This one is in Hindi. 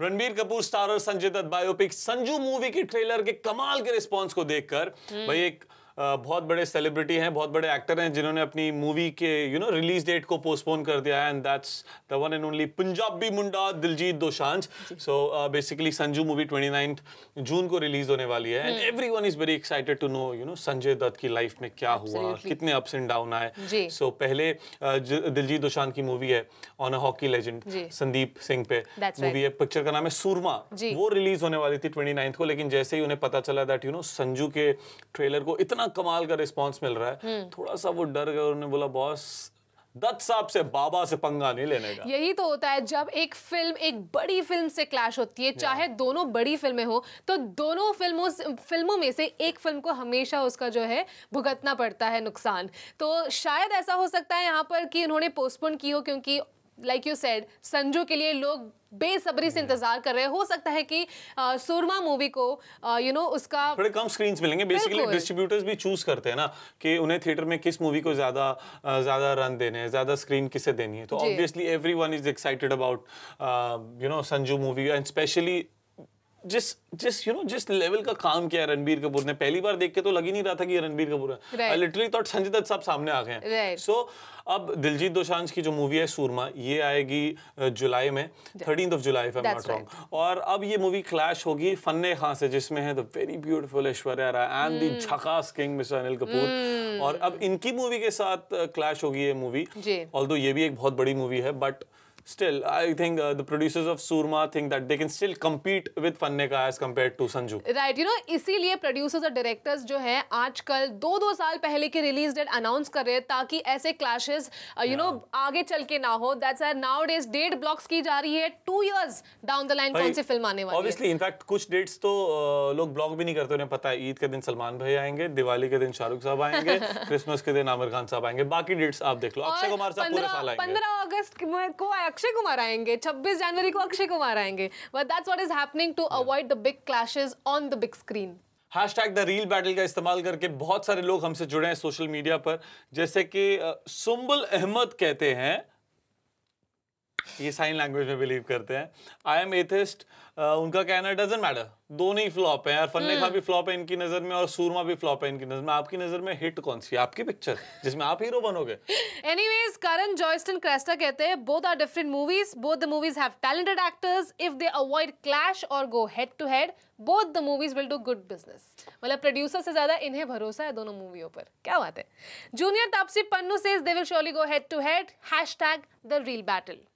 Ranbir Kapoor starrer Sanjay Dutt biopic Sanju movie के ट्रेलर के कमाल के रिस्पॉन्स को देखकर भाई एक बहुत बड़े सेलिब्रिटी हैं बहुत बड़े एक्टर हैं जिन्होंने अपनी मूवी के यू नो रिलीज़ डेट को पोस्टपोन कर दिया है and that's the one and only Punjabi Munda Diljit Dosanjh so basically Sanju movie 29 जून को रिलीज़ होने वाली है and everyone is very excited to know you know Sanjay Dutt की लाइफ में क्या हुआ कितने अप्स एंड डाउन आए. सो so, पहले दिलजीत दोशांझ की मूवी है on a hockey legend Sandeep Singh पे. मूवी है पिक्चर का नाम है सूरमा वो रिलीज़ होने वाली थी ट्वेंटी को लेकिन जैसे ही उन्हें पता चला दैट यू नो संजू के ट्रेलर को इतना कमाल का रिस्पॉन्स मिल रहा है। हम्म। थोड़ा सा वो डर गए उन्होंने बोला बॉस दत्त साहब से बाबा से पंगा नहीं लेने का। यही तो होता है जब एक फ़िल्म एक बड़ी फ़िल्म से क्लैश होती है चाहे दोनों बड़ी फ़िल्में हो तो दोनों फ़िल्मों फ़िल्मों में से एक फ़िल्म को हमेशा उसका जो है भुगतना पड़ता है नुकसान। तो शायद ऐसा हो सकता है यहाँ पर कि उन्होंने पोस्टपोन की हो क्योंकि लाइक यू सेड संजू के लिए लोग बेसब्री से इंतज़ार कर रहे हैं। हो सकता है कि सुरमा मूवी को यू नो उसका थोड़े कम स्क्रीन्स मिलेंगे। बेसिकली डिस्ट्रीब्यूटर्स भी चूज़ करते हैं ना कि उन्हें थिएटर में किस मूवी को ज़्यादा ज़्यादा रन देने हैं ज़्यादा स्क्रीन किसे देनी है। तो obviously everyone is excited about you know Sanju movie and specially जिस जिस यू नो जिस लेवल का काम किया रणबीर कपूर ने पहली बार देख के तो लग ही नहीं रहा था कि रणबीर कपूर है। I literally thought Sanjay Dutt साहब सामने आ गए हैं। सो अब दिलजीत दोशांज की जो मूवी है सूरमा ये आएगी जुलाई में thirteen of July if not wrong और अब ये मूवी क्लैश होगी फन्ने खां से जिसमें है the very beautiful Aishwarya Rai and the jhakaas king mister Anil Kapoor और अब इनकी मूवी के साथ क्लैश होगी ये मूवी ऑल्दो ये भी एक बहुत बड़ी मूवी है but still i think uh, the producers of surma think that they can still compete with fanneka as compared to sanju. Right you know इसीलिए प्रोड्यूसर्स और डायरेक्टर्स जो हैं आजकल दो दो साल पहले की रिलीज़ डेट अनाउंस कर रहे हैं ताकि ऐसे क्लैशेस यू नो आगे चल के ना हो। That's are nowadays date की जा रही है two years down the line कौन सी फ़िल्म आने वाली ऑब्वियसली इनफैक्ट कुछ डेट्स तो uh, लोग ब्लॉक भी नहीं करते उन्हें पता है ईद के दिन सलमान भाई आएँगे दिवाली के दिन शाहरुख साहब आएँगे क्रिसमस के दिन आमिर खान साहब आएँगे बाकी डेट्स आप देख लो अक्षय कुमार साहब पूरे साल आएँगे। 15 अगस्त को अक्षय कुमार आएँगे 26 जनवरी को अक्षय कुमार आएँगे। But that's what is happening to avoid the big clashes on the big screen hashtag the reel battle का इस्तेमाल करके बहुत सारे लोग हमसे जुड़े हैं सोशल मीडिया पर। जैसे कि सुम्बुल अहमद कहते हैं ये साइन लैंग्वेज में बिलीव करते हैं। आई एम एथिस्ट उनका कहना डजेंट मैटर दोनों ही फ्लॉप है यार फन्ने का हम्म। भी फ्लॉप है इनकी नज़र में और सूरमा भी फ्लॉप है इनकी नज़र में। आपकी नज़र में हिट कौन सी आपकी पिक्चर जिसमें आप हीरो बनोगे। एनीवेज करण जॉयस्टन क्रेस्टा कहते हैं both are different movies both the movies have talented actors if they avoid clash और go head to head both the movies will do good business मतलब प्रोड्यूसर से ज़्यादा इन्हें भरोसा है दोनों मूवियों पर। क्या बात है। Junior Taapsee Pannu says they will surely go head to head hashtag the reel battle